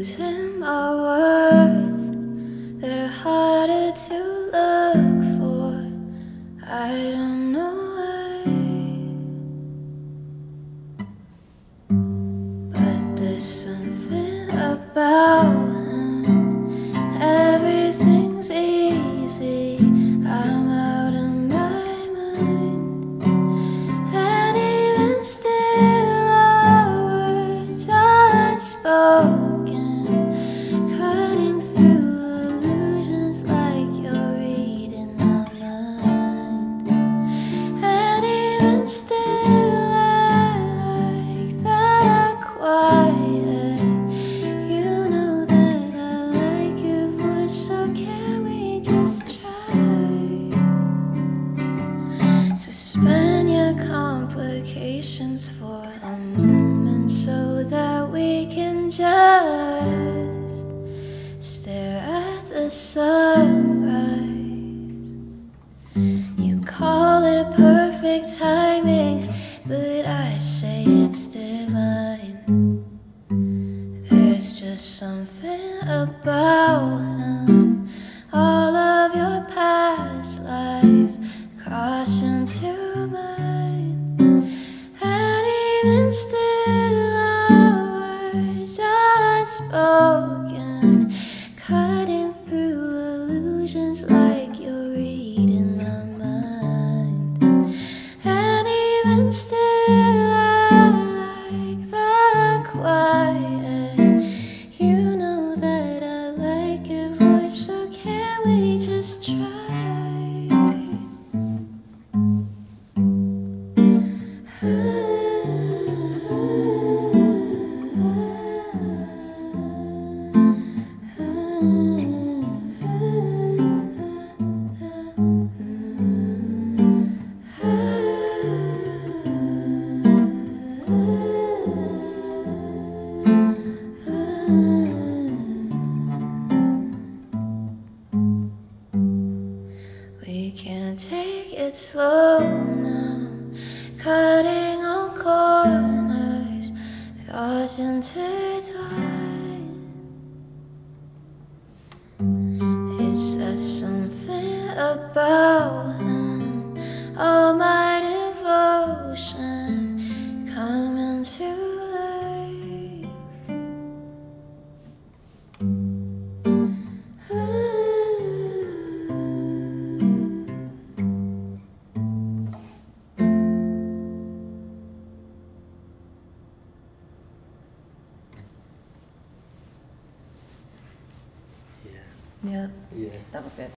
Losing my words, they're harder to look for. I don't know why, but this. Complications for a moment so that we can just stare at the sunrise. You call it perfect timing, but I say it's divine. There's just something about unspoken, cutting through illusions like you're reading my mind. And even still, I like the quiet. You know that I like your voice, so can we just try? It slow now, cutting all corners, thoughts intertwine. It's that something about him, all my Yeah. Yeah, that was good.